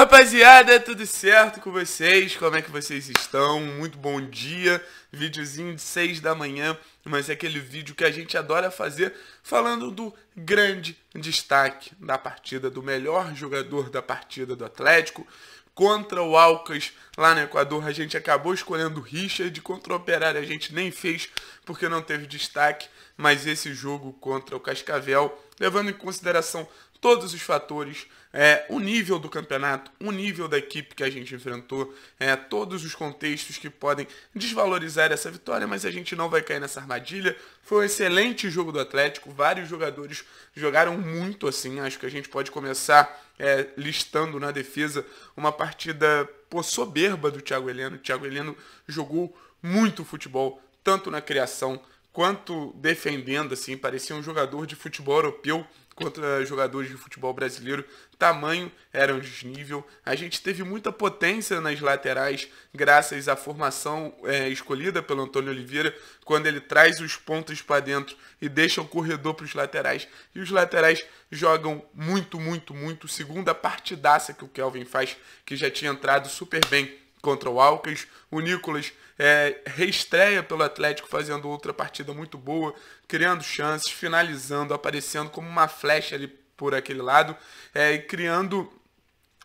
rapaziada, tudo certo com vocês? Como é que vocês estão? Muito bom dia. Videozinho de 6 da manhã, mas é aquele vídeo que a gente adora fazer falando do grande destaque da partida, do melhor jogador da partida do Atlético contra o Alcas lá no Equador. A gente acabou escolhendo o Richard, contra o Operário a gente nem fez porque não teve destaque, mas esse jogo contra o Cascavel, levando em consideração todos os fatores, é, o nível do campeonato, o nível da equipe que a gente enfrentou, é, todos os contextos que podem desvalorizar essa vitória, mas a gente não vai cair nessa armadilha. Foi um excelente jogo do Atlético, vários jogadores jogaram muito assim. Acho que a gente pode começar é, listando na defesa uma partida pô, soberba do Thiago Heleno. O Thiago Heleno jogou muito futebol, tanto na criação quanto defendendo, assim, parecia um jogador de futebol europeu contra jogadores de futebol brasileiro. Tamanho era um desnível. A gente teve muita potência nas laterais, graças à formação é, escolhida pelo Antônio Oliveira, quando ele traz os pontos para dentro e deixa o corredor para os laterais. E os laterais jogam muito, muito, muito. Segunda partidaça que o Kelvin faz, que já tinha entrado super bem contra o Alcas. O Nicolas é, reestreia pelo Atlético fazendo outra partida muito boa, criando chances, finalizando, aparecendo como uma flecha ali por aquele lado é, e criando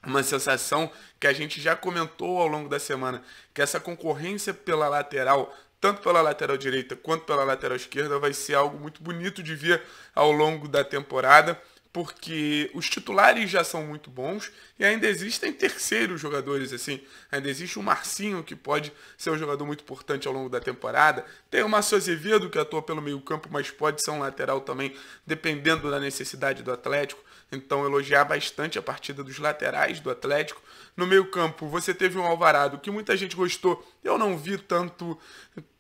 uma sensação que a gente já comentou ao longo da semana, que essa concorrência pela lateral, tanto pela lateral direita quanto pela lateral esquerda, vai ser algo muito bonito de ver ao longo da temporada porque os titulares já são muito bons e ainda existem terceiros jogadores assim. Ainda existe o Marcinho que pode ser um jogador muito importante ao longo da temporada. Tem o Márcio Azevedo que atua pelo meio-campo, mas pode ser um lateral também, dependendo da necessidade do Atlético. Então elogiar bastante a partida dos laterais do Atlético. No meio-campo, você teve um Alvarado que muita gente gostou. Eu não vi tanto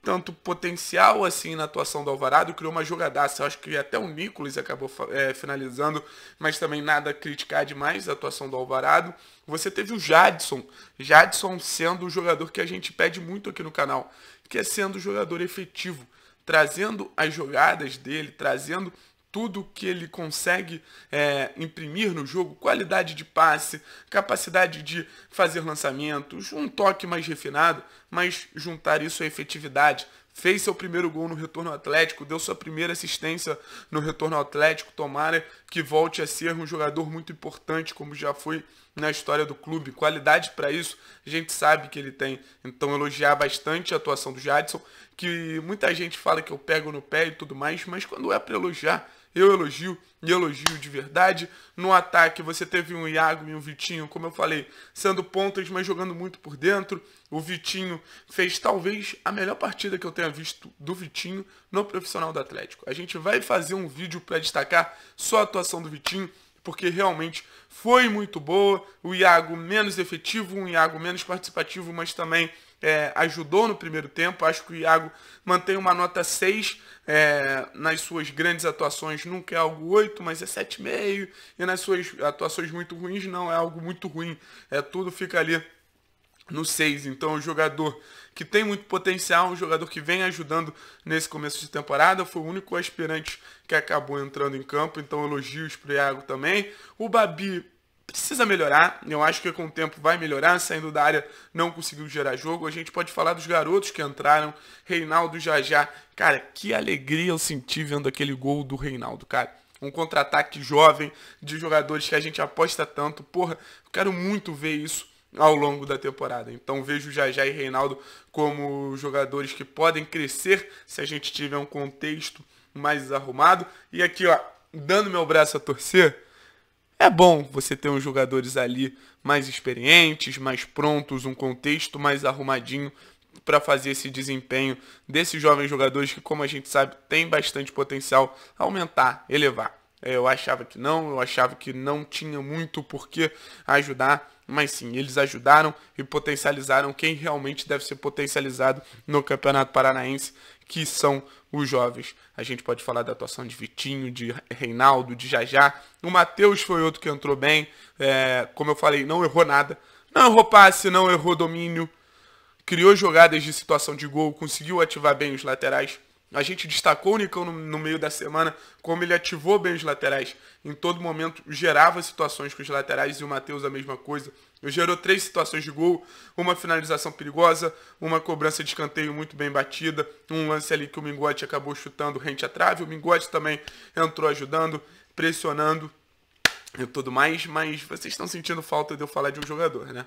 tanto potencial assim na atuação do Alvarado, criou uma jogadaça. Eu acho que até o Nicolas acabou é, finalizando, mas também nada a criticar demais a atuação do Alvarado. Você teve o Jadson, Jadson sendo o jogador que a gente pede muito aqui no canal, que é sendo o jogador efetivo, trazendo as jogadas dele, trazendo tudo que ele consegue é, imprimir no jogo, qualidade de passe, capacidade de fazer lançamentos, um toque mais refinado, mas juntar isso à efetividade. Fez seu primeiro gol no retorno Atlético, deu sua primeira assistência no retorno Atlético. Tomara que volte a ser um jogador muito importante, como já foi na história do clube. Qualidade para isso, a gente sabe que ele tem. Então, elogiar bastante a atuação do Jadson, que muita gente fala que eu pego no pé e tudo mais, mas quando é para elogiar, eu elogio e elogio de verdade. No ataque você teve um Iago e um Vitinho, como eu falei, sendo pontas, mas jogando muito por dentro. O Vitinho fez talvez a melhor partida que eu tenha visto do Vitinho no profissional do Atlético. A gente vai fazer um vídeo para destacar só a atuação do Vitinho, porque realmente foi muito boa. O Iago menos efetivo, um Iago menos participativo, mas também é, ajudou no primeiro tempo. Acho que o Iago mantém uma nota 6 é, nas suas grandes atuações, nunca é algo 8, mas é 7,5. E nas suas atuações muito ruins, não é algo muito ruim. É tudo fica ali no 6. Então, o jogador que tem muito potencial, um jogador que vem ajudando nesse começo de temporada, foi o único aspirante que acabou entrando em campo, então elogios para o Iago também. O Babi precisa melhorar. Eu acho que com o tempo vai melhorar. Saindo da área, não conseguiu gerar jogo. A gente pode falar dos garotos que entraram. Reinaldo já já. Cara, que alegria eu senti vendo aquele gol do Reinaldo, cara. Um contra-ataque jovem de jogadores que a gente aposta tanto. Porra, eu quero muito ver isso ao longo da temporada. Então vejo Jajá e Reinaldo como jogadores que podem crescer se a gente tiver um contexto mais arrumado. E aqui, ó, dando meu braço a torcer, é bom você ter uns jogadores ali mais experientes, mais prontos, um contexto mais arrumadinho para fazer esse desempenho desses jovens jogadores que, como a gente sabe, tem bastante potencial aumentar, elevar. É, eu achava que não, eu achava que não tinha muito por que ajudar, mas sim, eles ajudaram e potencializaram quem realmente deve ser potencializado no Campeonato Paranaense, que são os jovens. A gente pode falar da atuação de Vitinho, de Reinaldo, de Jajá. O Matheus foi outro que entrou bem. É, como eu falei, não errou nada. Não errou passe, não errou domínio. Criou jogadas de situação de gol, conseguiu ativar bem os laterais. A gente destacou o Nicão no, no, meio da semana, como ele ativou bem os laterais. Em todo momento gerava situações com os laterais e o Matheus a mesma coisa. Gerou três situações de gol, uma finalização perigosa, uma cobrança de escanteio muito bem batida, um lance ali que o Mingote acabou chutando rente à trave, o Mingote também entrou ajudando, pressionando e tudo mais, mas vocês estão sentindo falta de eu falar de um jogador, né?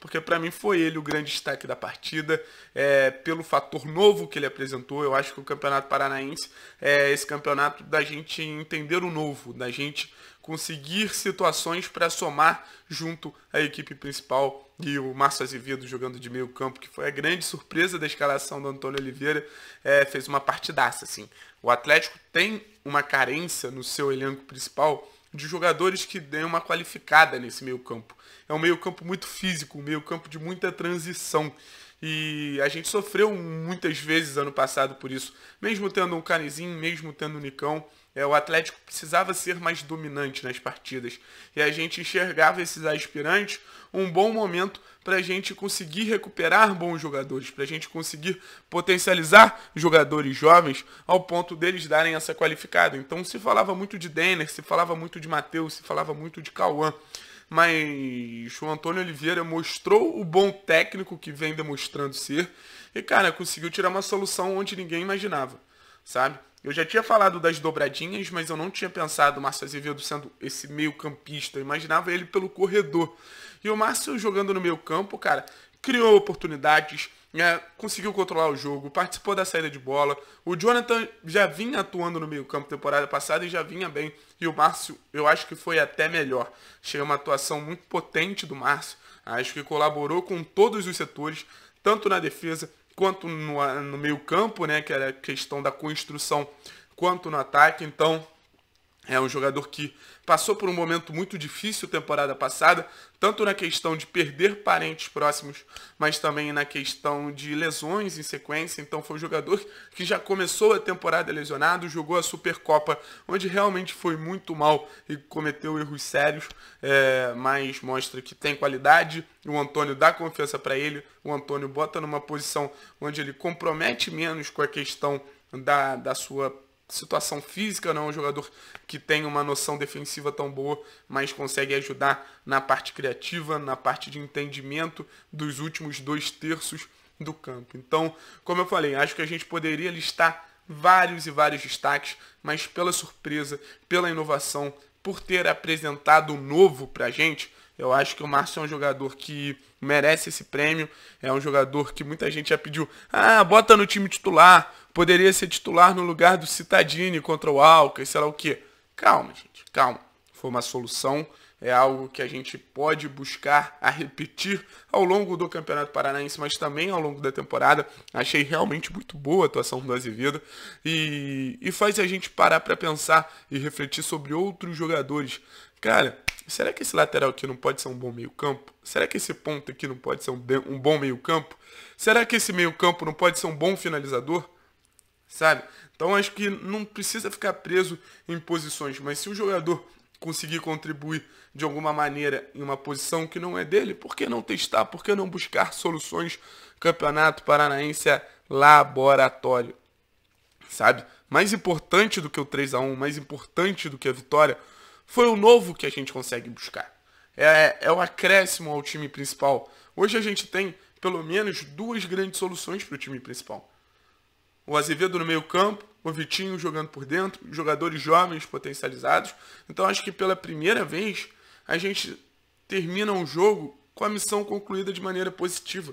porque para mim foi ele o grande destaque da partida, é, pelo fator novo que ele apresentou. Eu acho que o Campeonato Paranaense é esse campeonato da gente entender o novo, da gente conseguir situações para somar junto à equipe principal e o Márcio Azevedo jogando de meio campo, que foi a grande surpresa da escalação do Antônio Oliveira, é, fez uma partidaça. Assim. O Atlético tem uma carência no seu elenco principal de jogadores que deem uma qualificada nesse meio campo. É um meio campo muito físico, um meio campo de muita transição. E a gente sofreu muitas vezes ano passado por isso. Mesmo tendo um Canizinho, mesmo tendo um Nicão, é, o Atlético precisava ser mais dominante nas partidas. E a gente enxergava esses aspirantes um bom momento para a gente conseguir recuperar bons jogadores, para a gente conseguir potencializar jogadores jovens ao ponto deles darem essa qualificada. Então se falava muito de Denner, se falava muito de Matheus, se falava muito de Cauã mas o Antônio Oliveira mostrou o bom técnico que vem demonstrando ser e, cara, conseguiu tirar uma solução onde ninguém imaginava, sabe? Eu já tinha falado das dobradinhas, mas eu não tinha pensado o Márcio Azevedo sendo esse meio campista. Eu imaginava ele pelo corredor. E o Márcio jogando no meio campo, cara, criou oportunidades, é, conseguiu controlar o jogo, participou da saída de bola. O Jonathan já vinha atuando no meio-campo temporada passada e já vinha bem. E o Márcio, eu acho que foi até melhor. Chega uma atuação muito potente do Márcio. Acho que colaborou com todos os setores, tanto na defesa quanto no, no meio-campo, né, que era a questão da construção, quanto no ataque. Então, é um jogador que passou por um momento muito difícil temporada passada, tanto na questão de perder parentes próximos, mas também na questão de lesões em sequência. Então foi um jogador que já começou a temporada lesionado, jogou a Supercopa, onde realmente foi muito mal e cometeu erros sérios, é, mas mostra que tem qualidade. O Antônio dá confiança para ele, o Antônio bota numa posição onde ele compromete menos com a questão da, da sua situação física, não é um jogador que tem uma noção defensiva tão boa, mas consegue ajudar na parte criativa, na parte de entendimento dos últimos dois terços do campo. Então, como eu falei, acho que a gente poderia listar vários e vários destaques, mas pela surpresa, pela inovação, por ter apresentado o novo para a gente, eu acho que o Márcio é um jogador que merece esse prêmio. É um jogador que muita gente já pediu. Ah, bota no time titular. Poderia ser titular no lugar do Citadini contra o Alca, sei lá o quê. Calma, gente, calma. Foi uma solução é algo que a gente pode buscar a repetir ao longo do Campeonato Paranaense, mas também ao longo da temporada. Achei realmente muito boa a atuação do Azevedo e, e faz a gente parar para pensar e refletir sobre outros jogadores. Cara, será que esse lateral aqui não pode ser um bom meio-campo? Será que esse ponto aqui não pode ser um, um bom meio-campo? Será que esse meio-campo não pode ser um bom finalizador? Sabe? Então acho que não precisa ficar preso em posições, mas se o jogador conseguir contribuir de alguma maneira em uma posição que não é dele, por que não testar? Por que não buscar soluções? Campeonato Paranaense é laboratório. Sabe? Mais importante do que o 3 a 1 mais importante do que a vitória, foi o novo que a gente consegue buscar. É, é o acréscimo ao time principal. Hoje a gente tem pelo menos duas grandes soluções para o time principal. O Azevedo no meio campo, o Vitinho jogando por dentro, jogadores jovens potencializados. Então acho que pela primeira vez a gente termina um jogo com a missão concluída de maneira positiva.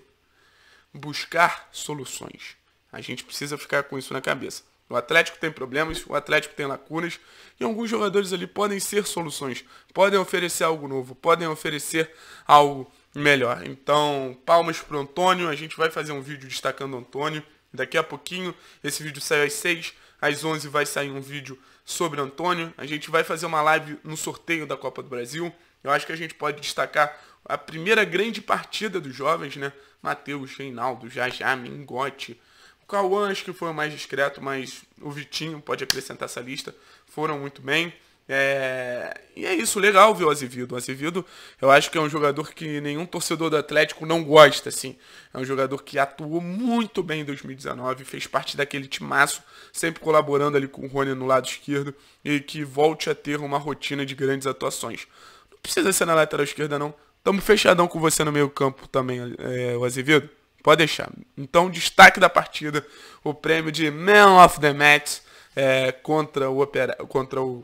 Buscar soluções. A gente precisa ficar com isso na cabeça. O Atlético tem problemas, o Atlético tem lacunas e alguns jogadores ali podem ser soluções, podem oferecer algo novo, podem oferecer algo melhor. Então, palmas para o Antônio, a gente vai fazer um vídeo destacando o Antônio. Daqui a pouquinho, esse vídeo sai às 6, às 11 vai sair um vídeo sobre Antônio. A gente vai fazer uma live no sorteio da Copa do Brasil. Eu acho que a gente pode destacar a primeira grande partida dos jovens, né? Matheus, Reinaldo, Jajá, Mingote, o Cauã acho que foi o mais discreto, mas o Vitinho pode acrescentar essa lista. Foram muito bem. É... E é isso, legal ver o Azevedo. O Azevedo, eu acho que é um jogador que nenhum torcedor do Atlético não gosta, assim. É um jogador que atuou muito bem em 2019, fez parte daquele timaço, sempre colaborando ali com o Rony no lado esquerdo, e que volte a ter uma rotina de grandes atuações. Não precisa ser na lateral esquerda, não. Tamo fechadão com você no meio campo também, é, o Azevedo. Pode deixar. Então, destaque da partida, o prêmio de Man of the Match é, contra o Opera, contra o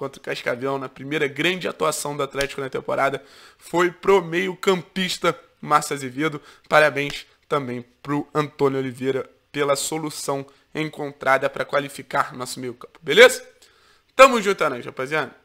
contra o Cascavel na primeira grande atuação do Atlético na temporada foi pro meio-campista Márcio Azevedo. Parabéns também pro Antônio Oliveira pela solução encontrada para qualificar nosso meio-campo. Beleza? Tamo junto, rapaziada.